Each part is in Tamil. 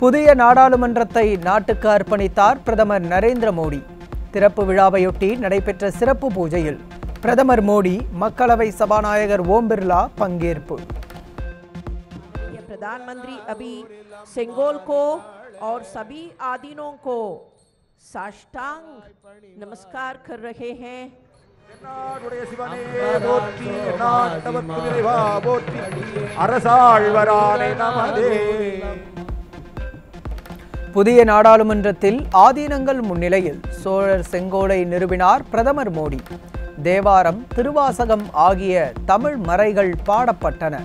புதிய நாடாளுமன்றத்தை நாட்டுக்கு அர்ப்பணித்தார் பிரதமர் நரேந்திர மோடி திறப்பு விழாவையொட்டி நடைபெற்ற சிறப்பு பூஜையில் பிரதமர் மோடி மக்களவை சபாநாயகர் ஓம் பிர்லா பங்கேற்பு ये प्रधानमंत्री अभी सेंगोल को और सभी आदीनों को साष्टांग नमस्कार कर रहे हैं நாடுடைய சிவனே போற்றி நாட்டவர்க்கு இறைவா போற்றி அரசாழ்வரானே நமதே புதிய நாடாளுமன்றத்தில் ஆதீனங்கள் முன்னிலையில் சோழர் செங்கோலை நிறுவினார் பிரதமர் மோடி. தேவாரம் திருவாசகம் ஆகிய தமிழ் மறைகள் பாடப்பட்டன.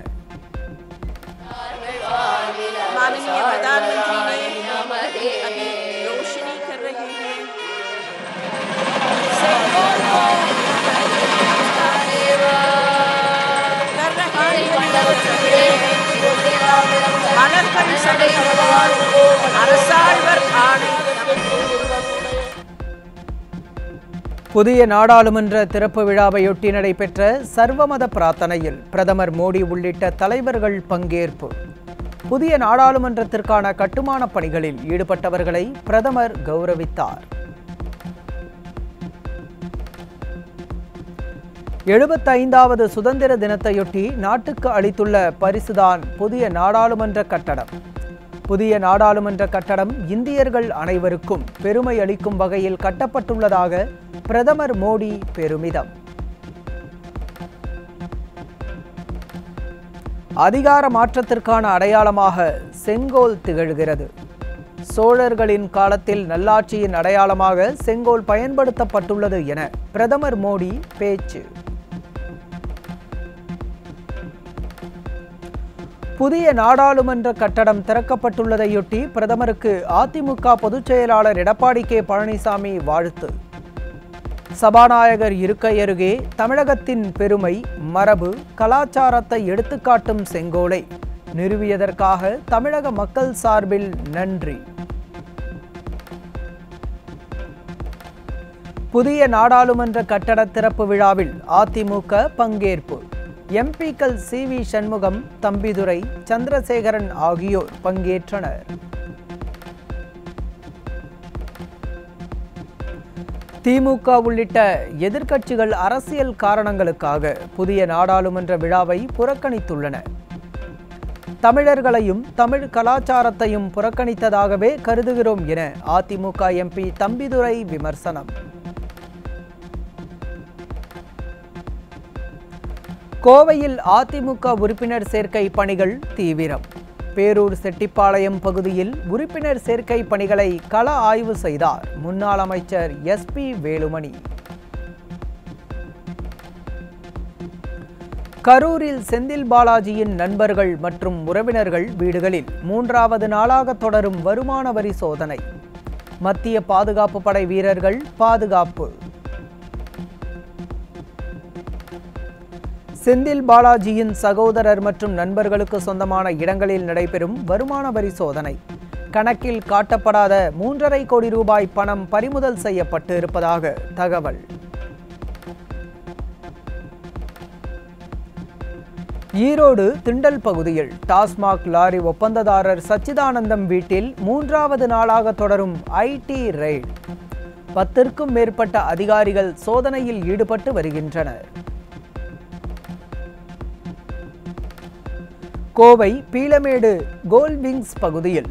அரசாழ்வர் ஆணை புதிய நாடாளுமன்ற திறப்பு விழாவையொட்டி நடைபெற்ற சர்வமத பிரார்த்தனையில் பிரதமர் மோடி உள்ளிட்ட தலைவர்கள் பங்கேற்பு. புதிய நாடாளுமன்றத்திற்கான கட்டுமான பணிகளில் ஈடுபட்டவர்களை பிரதமர் கௌரவித்தார். எழுபத்தைந்தாவது சுதந்திர தினத்தையொட்டி நாட்டுக்கு அளித்துள்ள பரிசுதான் புதிய நாடாளுமன்ற கட்டடம். புதிய நாடாளுமன்ற கட்டடம் இந்தியர்கள் அனைவருக்கும் பெருமை அளிக்கும் வகையில் கட்டப்பட்டுள்ளதாக பிரதமர் மோடி பெருமிதம். அதிகார மாற்றத்திற்கான அடையாளமாக செங்கோல் திகழ்கிறது. சோழர்களின் காலத்தில் நல்லாட்சியின் அடையாளமாக செங்கோல் பயன்படுத்தப்பட்டுள்ளது என பிரதமர் மோடி பேச்சு. புதிய நாடாளுமன்ற கட்டடம் திறக்கப்பட்டுள்ளதையொட்டி பிரதமருக்கு அதிமுக பொதுச் செயலாளர் எடப்பாடி கே. பழனிசாமி வாழ்த்து. சபாநாயகர் இருக்கை அருகே தமிழகத்தின் பெருமை மரபு கலாச்சாரத்தை எடுத்துக்காட்டும் செங்கோலை. நிறுவியதற்காக தமிழக மக்கள் சார்பில் நன்றி. புதிய நாடாளுமன்ற கட்டட திறப்பு விழாவில் அதிமுக பங்கேற்பு. எம்பிக்கள் சி வி சண்முகம் தம்பிதுரை சந்திரசேகரன் ஆகியோர் பங்கேற்றனர். திமுக உள்ளிட்ட எதிர்க்கட்சிகள் அரசியல் காரணங்களுக்காக புதிய நாடாளுமன்ற விழாவை புறக்கணித்துள்ளன. தமிழர்களையும் தமிழ் கலாச்சாரத்தையும் புறக்கணித்ததாகவே கருதுகிறோம் என அதிமுக எம்பி தம்பிதுரை விமர்சனம். கோவையில் அதிமுக உறுப்பினர் சேர்க்கை பணிகள் தீவிரம். பேரூர் செட்டிப்பாளையம் பகுதியில் உறுப்பினர் சேர்க்கை பணிகளை கள ஆய்வு செய்தார் முன்னாள் அமைச்சர் எஸ்பி வேலுமணி. கரூரில் செந்தில் பாலாஜியின் நண்பர்கள் மற்றும் உறவினர்கள் வீடுகளில் மூன்றாவது நாளாக தொடரும் வருமான வரி சோதனை. மத்திய பாதுகாப்பு படை வீரர்கள் பாதுகாப்பு. செந்தில் பாலாஜியின் சகோதரர் மற்றும் நண்பர்களுக்கு சொந்தமான இடங்களில் நடைபெறும் வருமான வரி சோதனை. கணக்கில் காட்டப்படாத மூன்றரை கோடி ரூபாய் பணம் பறிமுதல் செய்யப்பட்டு இருப்பதாக தகவல். ஈரோடு திண்டல் பகுதியில் டாஸ்மாக் லாரி ஒப்பந்ததாரர் சச்சிதானந்தம் வீட்டில் மூன்றாவது நாளாக தொடரும் ஐடி ரெய்ட். பத்திற்கும் மேற்பட்ட அதிகாரிகள் சோதனையில் ஈடுபட்டு வருகின்றனர். கோவை பீளமேடு கோல்விங்ஸ் பகுதியில்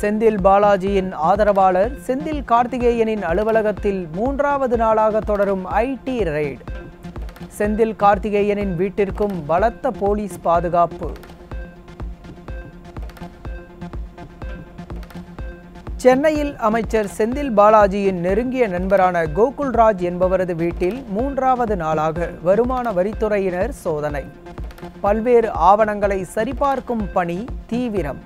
செந்தில் பாலாஜியின் ஆதரவாளர் செந்தில் கார்த்திகேயனின் அலுவலகத்தில் மூன்றாவது நாளாக தொடரும் ஐடி ரெய்டு செந்தில் கார்த்திகேயனின் வீட்டிற்கும் பலத்த போலீஸ் பாதுகாப்பு. சென்னையில் அமைச்சர் செந்தில் பாலாஜியின் நெருங்கிய நண்பரான கோகுல்ராஜ் என்பவரது வீட்டில் மூன்றாவது நாளாக வருமான வரித்துறையினர் சோதனை. பல்வேறு ஆவணங்களை சரிபார்க்கும் பணி தீவிரம்.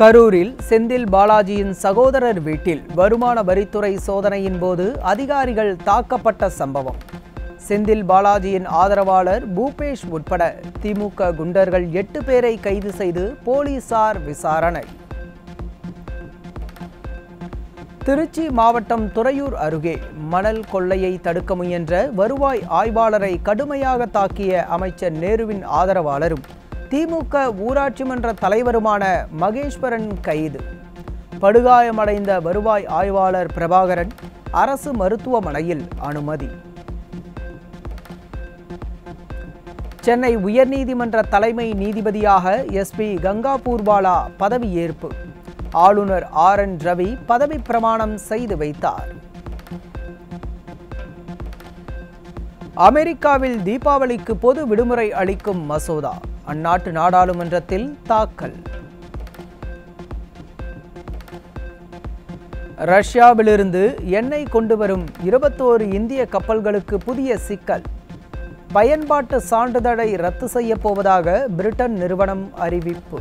கரூரில் செந்தில் பாலாஜியின் சகோதரர் வீட்டில் வருமான வரித்துறை சோதனையின் போது அதிகாரிகள் தாக்கப்பட்ட சம்பவம். செந்தில் பாலாஜியின் ஆதரவாளர் பூபேஷ் உட்பட திமுக குண்டர்கள் எட்டு பேரை கைது செய்து போலீசார் விசாரணை. திருச்சி மாவட்டம் துறையூர் அருகே மணல் கொள்ளையை தடுக்க முயன்ற வருவாய் ஆய்வாளரை கடுமையாக தாக்கிய அமைச்சர் நேருவின் ஆதரவாளரும் திமுக ஊராட்சி மன்ற தலைவருமான மகேஸ்வரன் கைது. படுகாயமடைந்த வருவாய் ஆய்வாளர் பிரபாகரன் அரசு மருத்துவமனையில் அனுமதி. சென்னை உயர்நீதிமன்ற தலைமை நீதிபதியாக எஸ்பி கங்கா பூர்வாலா பதவியேற்பு. ஆளுநர் ஆர் என் ரவி பதவி பிரமாணம் செய்து வைத்தார். அமெரிக்காவில் தீபாவளிக்கு பொது விடுமுறை அளிக்கும் மசோதா அந்நாட்டு நாடாளுமன்றத்தில் தாக்கல். ரஷ்யாவிலிருந்து எண்ணெய் கொண்டு வரும் இருபத்தோரு இந்திய கப்பல்களுக்கு புதிய சிக்கல். பயன்பாட்டு சான்றிதழை ரத்து செய்யப் போவதாக பிரிட்டன் நிறுவனம் அறிவிப்பு.